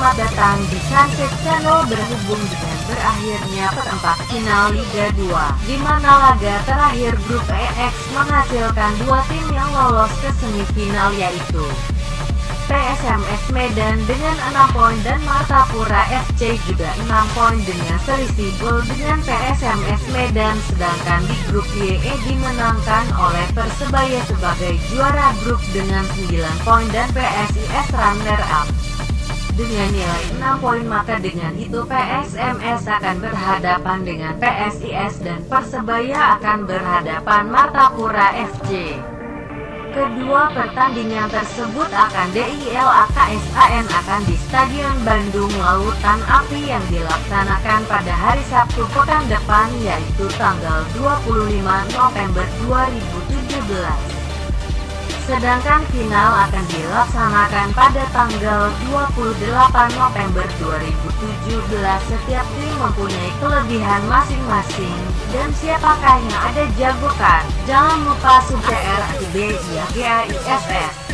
Selamat datang di Sunset Channel berhubung dengan berakhirnya perempat final Liga 2, di mana laga terakhir grup EX menghasilkan dua tim yang lolos ke semifinal yaitu PSMS Medan dengan 6 poin dan Martapura FC juga 6 poin dengan selisih gol dengan PSMS Medan sedangkan di grup YE dimenangkan oleh Persebaya sebagai juara grup dengan 9 poin dan PSIS runner up dengan nilai 6 poin maka dengan itu PSMS akan berhadapan dengan PSIS dan Persebaya akan berhadapan Martapura FC. Kedua pertandingan tersebut akan DILAKSAN akan di Stadion Bandung Lautan Api yang dilaksanakan pada hari Sabtu pekan depan yaitu tanggal 25 November 2017. Sedangkan final akan dilaksanakan pada tanggal 28 November 2017. Setiap tim mempunyai kelebihan masing-masing, dan siapakah yang ada jagokan? Jangan lupa subscribe di BIGAISS.